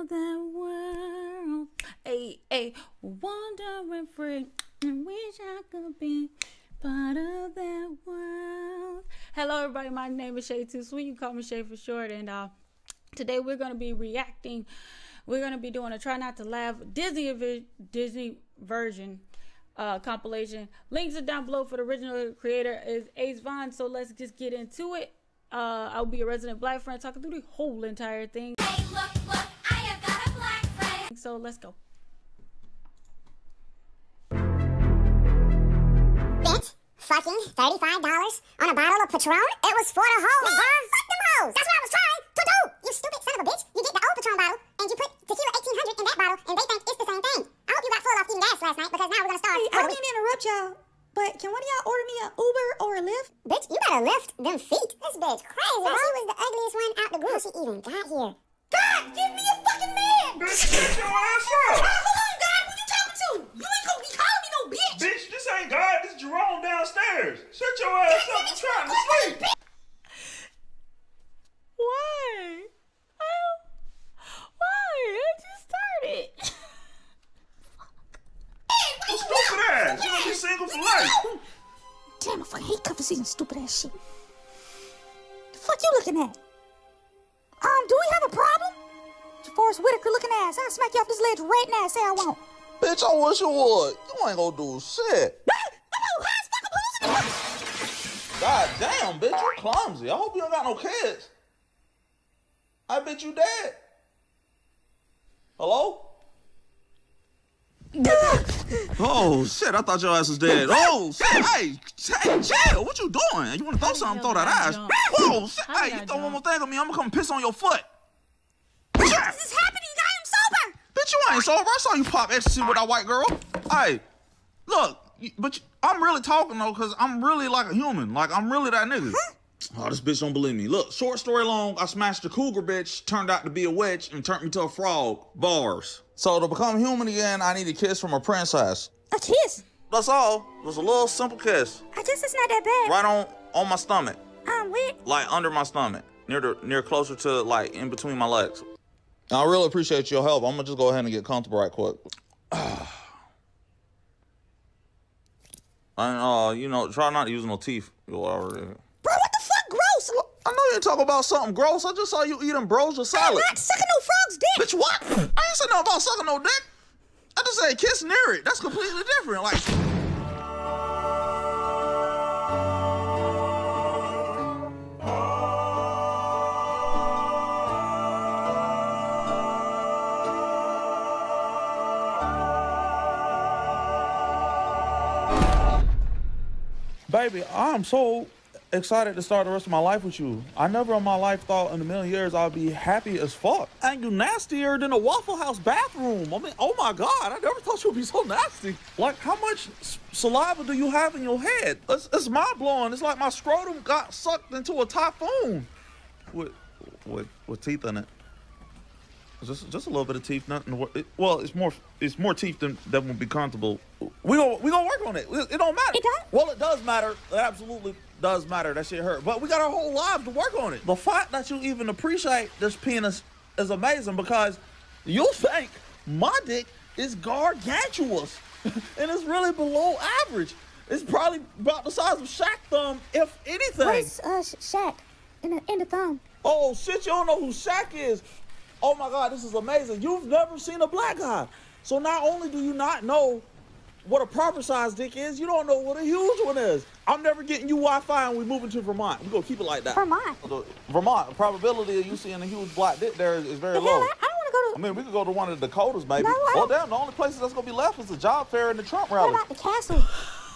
of that world. Hey, hey, wandering free. and wish I could be part of that world. Hello, everybody. My name is Shay Too Sweet. You call me Shay for short. And uh, today we're going to be reacting. We're going to be doing a Try Not to Laugh Disney Disney version uh, compilation. Links are down below for the original creator is Ace Vane. So let's just get into it. Uh, I'll be a resident black friend talking through the whole entire thing. Hey, look, look, So let's go. Bitch, fucking $35 on a bottle of Patron? It was for the hoes, bruh. Fuck them hoes. That's what I was trying to do. You stupid son of a bitch. You get the old Patron bottle and you put tequila 1800 in that bottle and they think it's the same thing. I hope you got full off eating gas last night because now we're gonna start. Hey, I don't mean to interrupt y'all, but can one of y'all order me an Uber or a Lyft? Bitch, you better lift them feet. This bitch crazy. She was the ugliest one out the group. How she even got here? God, give me a fucking man! Bitch, get your ass up. Hold on, God, who you talking to? You ain't gonna be calling me no bitch! Bitch, this ain't God, this Jerome downstairs. Shut your ass up. I'm trying to sleep. Why? Why? I just started. You stupid ass. You gonna be single for life. Damn, I fucking hate cover season stupid ass shit. The fuck you looking at? Whitaker looking ass. I'll smack you off this ledge right now. Say I won't. Bitch, I wish you would. You ain't gonna do shit. God damn, bitch, you clumsy. I hope you don't got no kids. I bet you dead. Hello? oh shit, I thought your ass was dead. Oh shit, hey, hey, chill. What you doing? You wanna throw something, throw that ass. Whoa, shit, hey, you throw one more thing on me, I'm gonna come piss on your foot. This is happening. I am sober. Bitch, you ain't sober. I saw you pop ecstasy with that white girl. Hey, look, but you- I'm really talking though, cause I'm really like a human. Like I'm really that nigga. Oh, this bitch don't believe me. Look, short story long, I smashed a cougar bitch, turned out to be a witch, and turned me to a frog. Bars. So to become human again, I need a kiss from a princess. A kiss. That's all. Just a little simple kiss. I guess it's not that bad. Right on on my stomach. Um, wait. Like under my stomach. Near the near closer to like in between my legs. I really appreciate your help. I'm gonna just go ahead and get comfortable right quick. And uh, you know, try not to use no teeth. Bro, what the fuck? Gross. I know you're talking about something gross. I just saw you eating brosia I'm salad. not sucking no frog's dick. Bitch, what? I ain't said nothing about sucking no dick. I just said kiss near it. That's completely different. Like, baby, I'm so excited to start the rest of my life with you. I never in my life thought in a million years I'd be happy as fuck. And you nastier than a Waffle House bathroom. I mean, oh my god, I never thought you'd be so nasty. Like, how much saliva do you have in your head? It's, it's mind blowing. It's like my scrotum got sucked into a typhoon with with with teeth in it. Just just a little bit of teeth, nothing. to wor- It, well, it's more it's more teeth than that would be comfortable. We gonna we gonna work on it. It, it don't matter. It don't? Well, it does matter. It absolutely does matter. That shit hurt. But we got our whole lives to work on it. The fact that you even appreciate this penis is amazing because you think my dick is gargantuous and it's really below average. It's probably about the size of Shaq thumb, if anything. Where's uh Sh- Shaq? In the thumb. Oh shit, you don't know who Shaq is. Oh my god, this is amazing. You've never seen a black guy. So not only do you not know what a proper size dick is, you don't know what a huge one is. I'm never getting you Wi-Fi and we moving to Vermont. We're gonna keep it like that. Vermont. The- Vermont. The probability of you seeing a huge black dick there is, is very The low. hell? I, I don't want to go to I mean, we could go to one of the Dakotas, maybe. No, well, oh, don't- damn, the only places that's gonna be left is the job fair and the Trump rally. What about the castle?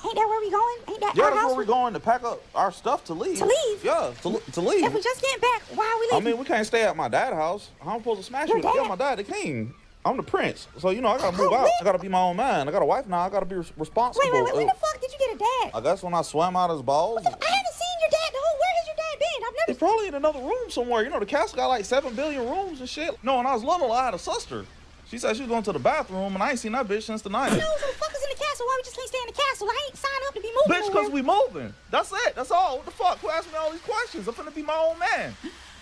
Ain't that where we going? Ain't that Yeah, our that's house? where we're going to pack up our stuff to leave. To leave? Yeah, to, to leave. If we just get back, why are we leaving? I mean, we can't stay at my dad's house. I'm supposed to smash Your you? Yeah, my dad, the king. I'm the prince. So, you know, I gotta oh, move Oh, out. I gotta be my own man. I got a wife now. I gotta be responsible. wait, wait, wait. When the fuck did you get a dad? I guess when I swam out his balls. I haven't seen your dad. No, where has your dad been? I've never He's probably in another room somewhere. You know, the castle got like seven billion rooms and shit. No, when I was little, I had a sister. She said she was going to the bathroom, and I ain't seen that bitch since the 90s. Who knows who the fuck is in the castle? Why we just can't stay in the castle? I ain't signed up to be moving. Bitch, because we moving. That's it. That's all. What the fuck? Who asked me all these questions? I'm finna be my own man.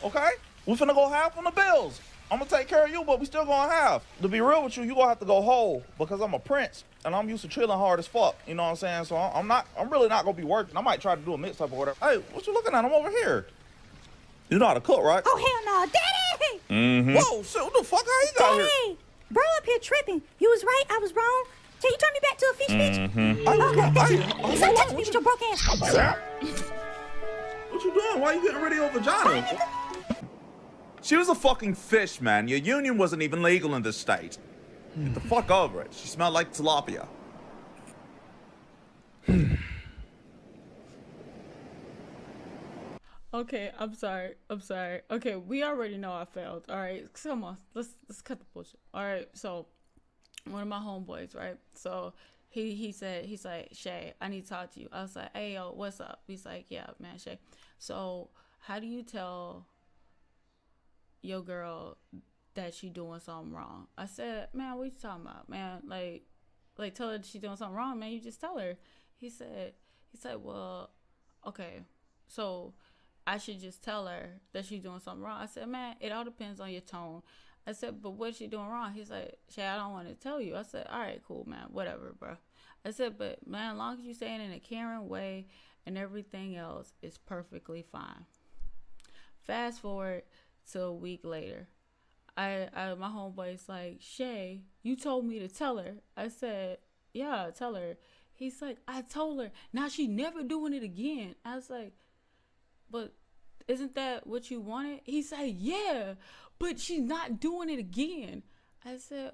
Okay? We finna go half on the bills. I'm gonna take care of you, but we still gonna have. To be real with you, you gonna have to go whole because I'm a prince and I'm used to chilling hard as fuck. You know what I'm saying? So I'm not. I'm really not gonna be working. I might try to do a mix up or whatever. Hey, what you looking at? I'm over here. You know how to cook, right? Oh hell no, Daddy! Mm-hmm. Whoa, shit! What the fuck? How you got here? Daddy! Bro up here tripping. You was right, I was wrong. Can you turn me back to a fish bitch? Mm-hmm. Hey, Okay. hey, Stop hey, touching me what with you- your broke ass. What you doing? Why are you getting rid of your vagina? She was a fucking fish, man. Your union wasn't even legal in this state. Get the fuck over it. She smelled like tilapia. Okay, I'm sorry. I'm sorry. Okay, we already know I failed. All right, come on. Let's let's cut the bullshit. All right, so one of my homeboys, right? So he he said he's like Shay, I need to talk to you. I was like, Hey yo, what's up? He's like, Yeah, man, Shay. So how do you tell your girl that she doing something wrong? I said, Man, what you talking about, man? Like, like tell her she doing something wrong, man. You just tell her. He said, he said, well, okay, so I should just tell her that she's doing something wrong. I said, man, it all depends on your tone. I said, but what's she doing wrong? He's like, Shay, I don't want to tell you. I said, all right, cool, man, whatever, bro. I said, but man, as long as you say it in a caring way and everything else is perfectly fine. Fast forward to a week later. I, I my homeboy's like, Shay, you told me to tell her. I said, Yeah, tell her. He's like, I told her. Now she never doing it again. I was like, But isn't that what you wanted? He said, Yeah, but she's not doing it again. I said,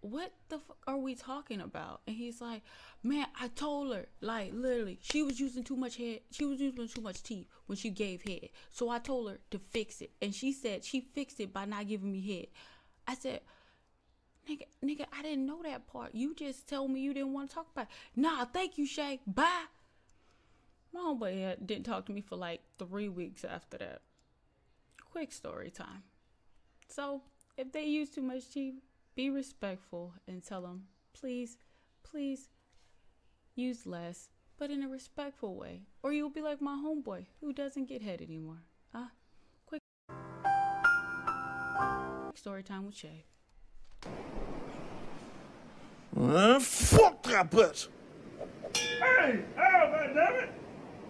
What the fuck are we talking about? And he's like, Man, I told her, like literally, she was using too much head. She was using too much teeth when she gave head. So I told her to fix it, and she said she fixed it by not giving me head. I said, Nigga, nigga, I didn't know that part. You just told me you didn't want to talk about it. Nah, thank you, Shay. Bye. My homeboy didn't talk to me for like three weeks after that. Quick story time. So, if they use too much teeth, be respectful and tell them, please, please use less, but in a respectful way. Or you'll be like my homeboy who doesn't get head anymore. Ah, quick story time with Shay. Man, fuck that bitch. Hey, Al, goddammit.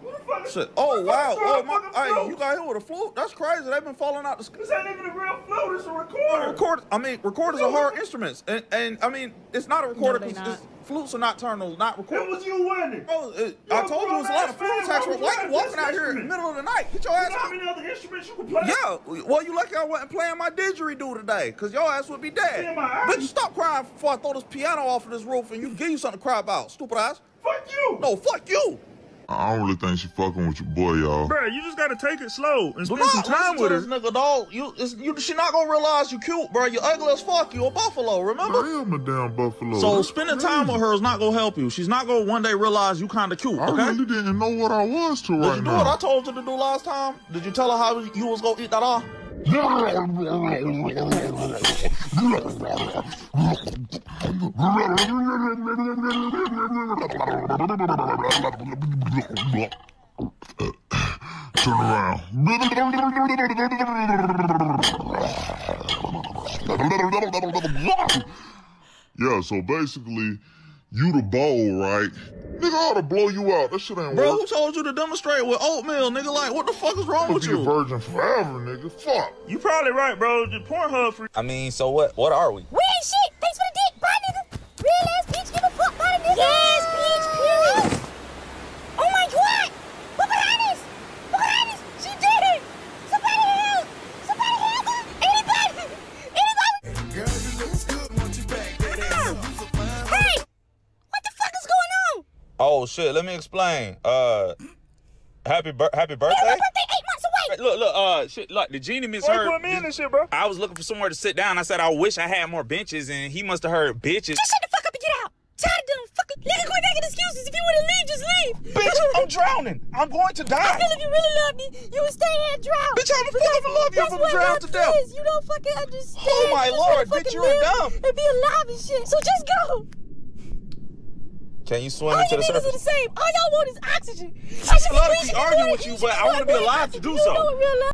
Who the fuck is Shit. Oh wow. Oh my. Hey, you got hit with a flute? That's crazy. They've been falling out the sky. This ain't even a real flute. It's a recorder. Record. I mean, recorders are hard instruments, and and I mean, it's not a recorder they because not. flutes are nocturnal, not It recorders. was you, wasn't it? Bro, it, You're told you it was a lot of flute attacks. Why Why you walking out play here in the middle of the night? Get your You ass know how out. many other instruments you can play? Yeah, well, you lucky I wasn't playing my didgeridoo today, cause your ass would be dead. Yeah, my Bitch, stop crying before I throw this piano off of this roof and you give you something to cry about, stupid ass. Fuck you. No, fuck you. I don't really think she fucking with your boy, y'all. Bro, you just gotta take it slow and spend not some time listen with to her. this nigga, dog. You, it's, you, she not gonna realize you cute, bro. You ugly as fuck. You a buffalo, remember? I am a damn buffalo. So That's spending time with her is not gonna help you. She's not gonna one day realize you kind of cute. I Okay? really didn't know what I was to Did right you do now. what I told you to do last time? Did you tell her how you was gonna eat that off? Turn around. Yeah, so basically, you the bowl, right? Nigga, I ought to blow you out. That shit ain't Bro, who told you to demonstrate with oatmeal, nigga? Like, what the fuck is wrong I'll with be a virgin forever, nigga. Fuck. You probably right, bro. The Pornhub free. I mean, so what? What are we? We shit, let me explain. Uh, happy bir- happy birthday. My birthday eight months away. Look, look, uh, shit, like the genie Why you misheard. put me in this shit, bro? I was looking for somewhere to sit down. I said, I wish I had more benches, and he must have heard bitches. Just shut the fuck up and get out. Tired of them fucking nigga quit making excuses. If you want to leave, just leave. Bitch, I'm drowning. I'm going to I die. feel if you really love me, you would stay here and drown. Bitch, how the fuck I'ma love you if That's I'm what drowned love to death? Is. You don't fucking understand. Oh, my You Lord, bitch, you are live dumb. And be alive and shit. So just go. Can you swim All into you the niggas are the same. All y'all want is oxygen. I should love to be arguing with you, but I want to be alive to do so.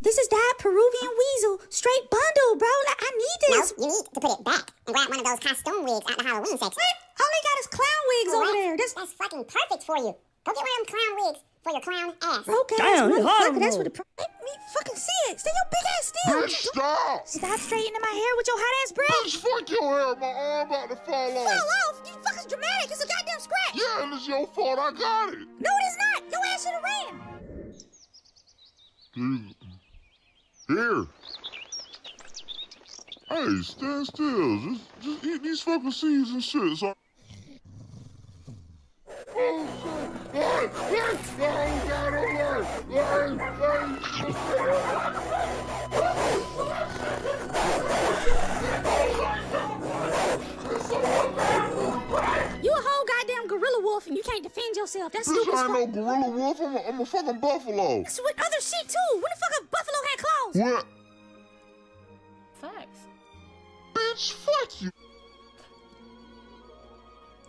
This is that Peruvian weasel. Straight bundle, bro. Like, I need No, this. you need to put it back and grab one of those costume wigs at the Halloween section. All they got is clown wigs over there. That's That's fucking perfect for you. Go get one of them clown wigs for your clown ass. okay. Damn, you motherfucker. That's what the. Pro- Let me fucking see it. Stay your big ass still. Bitch, stop! Stop straightening my hair with your hot ass Bitch, braids. fuck your hair. My arm about to fall off. Fall off. off. You dramatic. It's a goddamn scratch. Yeah, and it's your fault. I got it. No, it is not. Your ass should have ran. Here. Hey, stand still. Just, just eat these fucking seeds and shit. So. Oh, shit. Hey, hey, God, oh, Lord. Hey, hey. Gorilla wolf and you can't defend yourself. That's Bitch, stupid as I ain't no gorilla wolf. I'm a, I'm a fucking buffalo. That's with other shit too. When the fuck a buffalo had claws? What? Facts. Bitch, fuck you.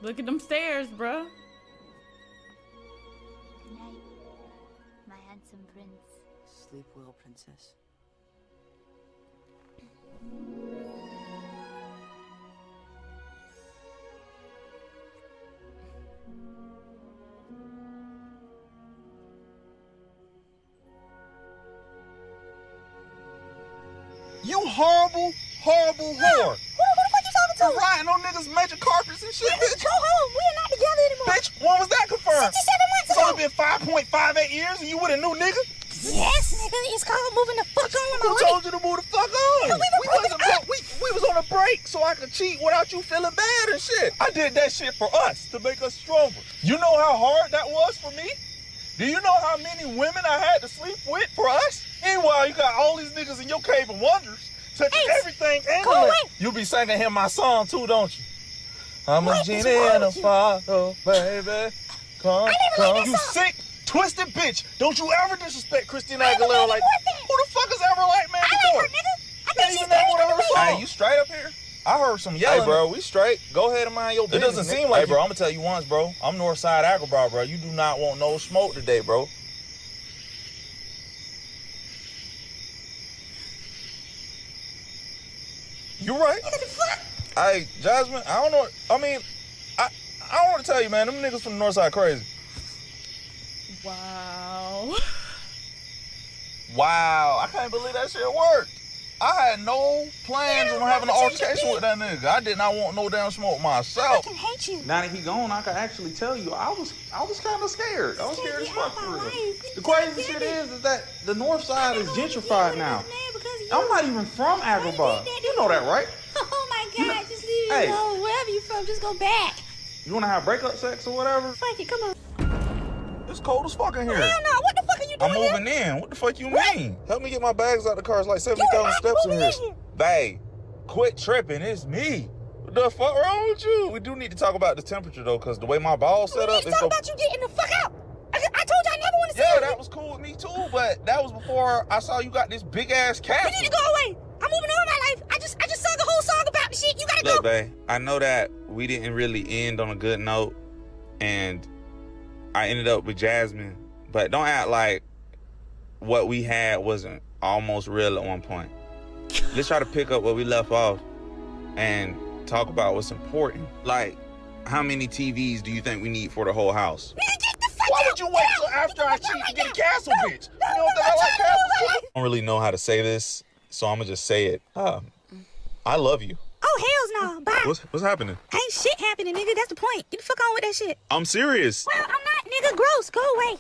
Look at them stairs, bruh. Good night, my handsome prince. Sleep well, princess. You horrible, horrible whore. Who, who the fuck you talking to? For riding on niggas' magic carpets and shit, bitch. Go home. We are not together anymore. Bitch, when was that confirmed? 67 months ago. It's only been 5.58 years and you with a new nigga? Yes. It's called moving the fuck on Who told you to move the fuck on? We were wasn't broken we, we was on a break so I could cheat without you feeling bad and shit. I did that shit for us to make us stronger. You know how hard that was for me? Do you know how many women I had to sleep with for us? Meanwhile, you got all these niggas in your cave of wonders touching Ace, everything and go the away. left. You be singing him my song too, don't you? I'm a genie wrong and a with you? bottle, baby. Come, come, you song. sick, twisted bitch. Don't you ever disrespect Christina Aguilera like. Who the fuck is ever liked man I before? like her, nigga. I Can't think she's even name one of her songs. Hey, you straight up here? I heard some yelling. Hey, bro, we straight. Go ahead and mind your business. It doesn't seem like Hey, bro, I'm gonna tell you once, bro. I'm Northside Agrabah, bro. You do not want no smoke today, bro. You right. Hey, Jasmine, I don't know. I mean, I I don't want to tell you, man. Them niggas from the Northside crazy. Wow. Wow, I can't believe that shit worked. I had no plans on having an altercation with that nigga. I did not want no damn smoke myself. I myself. fucking hate you. Now that he gone, I can actually tell you, I was I was kind of scared. I was scared as fuck for real. The crazy shit is, is that the north side is gentrified now. I'm not even from Agrabah. You know that, right? Oh my god, just leave it Hey. alone. Wherever you from, just go back. You wanna have breakup sex or whatever? Fuck it, come on. It's cold as fuck in here. Hell no, what the fuck are you doing I'm here? moving in. What the fuck you mean? Help me get my bags out of the car. It's like You 70,000 steps in here. in here. Babe, quit tripping. It's me. What the fuck wrong with you? We do need to talk about the temperature though, because the way my balls We set need up to talk the about you getting the fuck out. I, I told you I never want to see Yeah, you. that was cool with me too, but that was before I saw you got this big ass cat. You need to go away. I'm moving on with my life. I just I just saw the whole song about the shit. You gotta Look, go. babe, I know that we didn't really end on a good note, and I ended up with Jasmine. But don't act like what we had wasn't almost real at one point. Let's try to pick up where we left off and talk about what's important. Like, how many TVs do you think we need for the whole house? Nigga, get the fuck Why out. would you wait Get till after I Get cheat fuck to get a castle, No, bitch? You no, don't think I like no, castles? no, no. I don't really know how to say this, so I'm gonna just say it. Um, I love you. Oh hells no. Bye. What's what's happening? Ain't shit happening, nigga. That's the point. Get the fuck on with that shit. I'm serious. Well, I'm not, nigga. Gross. Go away.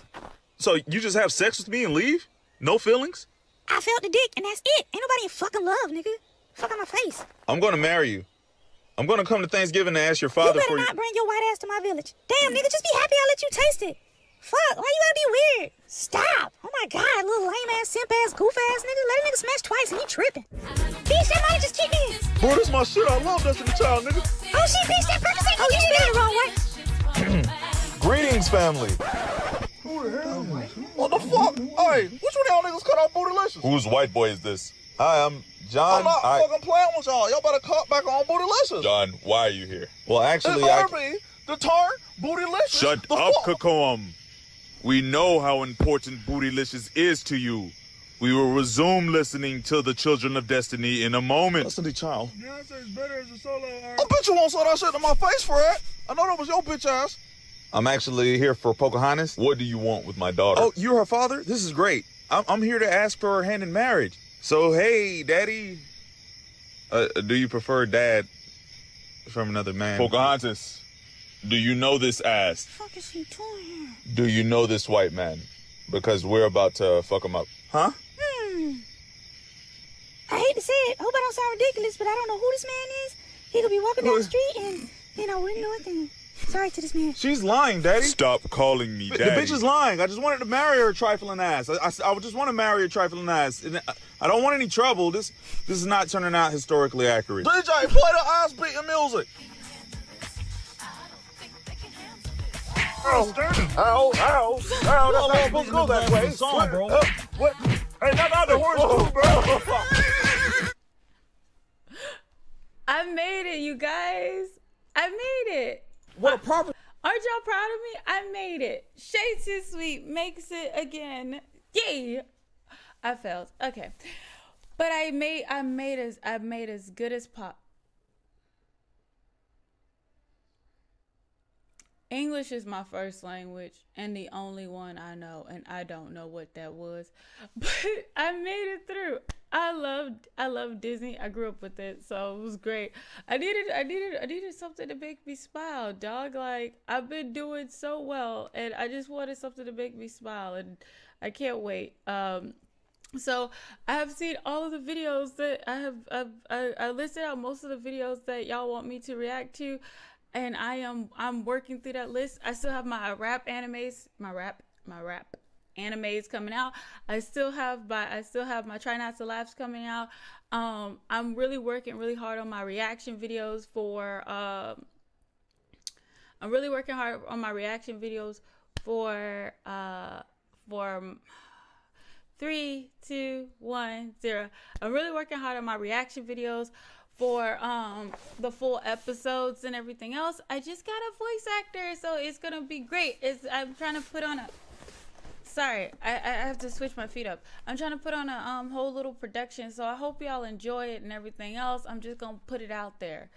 So you just have sex with me and leave? No feelings? I felt the dick, and that's it. Ain't nobody in fucking love, nigga. Fuck on my face. I'm gonna marry you. I'm gonna come to Thanksgiving to ask your You father better for not you. bring your white ass to my village. Damn, nigga, just be happy I let you taste it. Fuck, why you gotta be weird? Stop. Oh my god, little lame ass, simp ass, goof ass nigga. Let a nigga smash twice and he tripping. Bitch, that money just kicked in. Bro, this my shit. I love Destiny Child, nigga. Oh shit, bitch, that purpose ain't oh, you spelled it the wrong way. Greetings, family. Who the hell? What the fuck? Hey, which one of y'all niggas cut off Bootylicious? Whose white boy is this? Hi, I'm John. I'm not I- fucking playing with y'all. Y'all better cut back on Bootylicious. John, why are you here? Well, It actually, I. better be to turn Bootylicious. Shut The up, fuck? Kocoum. We know how important Bootylicious is to you. We will resume listening to the Children of Destiny in a moment. Destiny Child. Beyonce's better as a solo artist. I bet you won't say that shit to my face, Fred. I know that was your bitch ass. I'm actually here for Pocahontas. What do you want with my daughter? Oh, you're her father? This is great. I'm, I'm here to ask for her hand in marriage. So, hey, daddy. Uh, do you prefer dad from another man? Pocahontas, do you know this ass? fuck is she doing here? Do you know this white man? Because we're about to fuck him up. Huh? Hmm. I hate to say it. Hope I don't sound ridiculous, but I don't know who this man is. He could be walking down the street and, you know, wouldn't know a thing. Sorry to this man. She's lying, daddy. Stop calling me The bitch is lying. I just wanted to marry her trifling ass. I, I, I just want to marry her trifling ass. And I, I don't want any trouble. This this is not turning out historically accurate. DJ, play the ass beating music. Ow, ow, ow, that's not supposed to go that way. Song, bro. Uh, what? Hey, not, not the horse too, bro. I made it, you guys. I made it. What a proper. Aren't y'all proud of me? I made it. Shay Too Sweet makes it again. Yay! I failed. Okay, but I made I made as I made as good as pop. English is my first language and the only one I know, and I don't know what that was, but I made it through. I loved I loved Disney. I grew up with it, so it was great. I needed I needed I needed something to make me smile, dog. Like I've been doing so well, and I just wanted something to make me smile, and I can't wait. Um, so I have seen all of the videos that I have I've, I, I listed out most of the videos that y'all want me to react to, and I am I'm working through that list. I still have my rap animes, my rap my rap animes coming out. I still have my I still have my try not to laughs coming out. Um, I'm really working really hard on my reaction videos for um. I'm really working hard on my reaction videos for uh for three, two, one, zero. I'm really working hard on my reaction videos for um the full episodes and everything else. I just got a voice actor, so it's gonna be great. It's I'm trying to put on a sorry, I, I have to switch my feet up. I'm trying to put on a um whole little production, so I hope y'all enjoy it and everything else. I'm just gonna put it out there.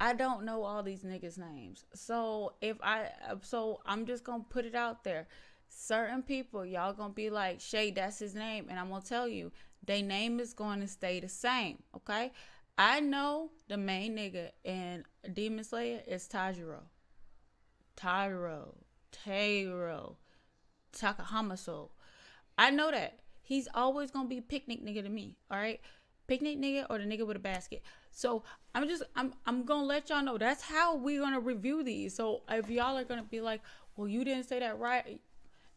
I don't know all these niggas' names, so if I so I'm just gonna put it out there certain people y'all gonna be like shay that's his name and i'm gonna tell you their name is going to stay the same okay i know the main nigga in demon slayer is tajiro. Tajiro. Tairo, takahamaso i know that. He's always gonna be picnic nigga to me all right picnic nigga or the nigga with a basket. So i'm just i'm i'm gonna let y'all know. That's how we're gonna review these. So if y'all are gonna be like well you didn't say that right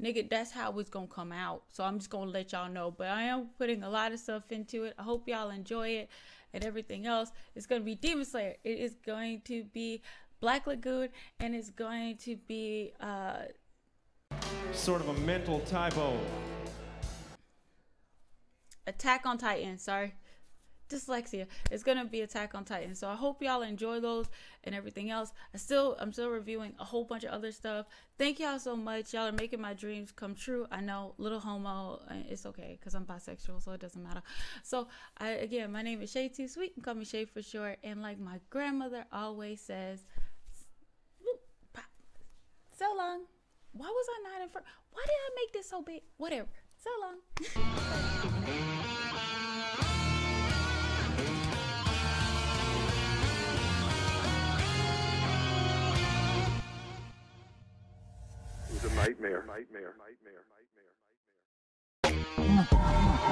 nigga, that's how it's gonna come out. So I'm just gonna let y'all know. But I am putting a lot of stuff into it. I hope y'all enjoy it and everything else. It's gonna be Demon Slayer. It is going to be Black Lagoon, and it's going to be uh Sort of a mental typo. Attack on Titan. Sorry. Dyslexia. It's gonna be Attack on Titan. So I hope y'all enjoy those and everything else. I still I'm still reviewing a whole bunch of other stuff. Thank y'all so much. Y'all are making my dreams come true. I know, little homo, it's okay because I'm bisexual, so it doesn't matter. So I again, my name is Shay Too Sweet. Can call me Shay for short. And like my grandmother always says, so long. Why was I not in front? Why did I make this so big? Whatever. So long. nightmare. nightmare. nightmare. nightmare. nightmare.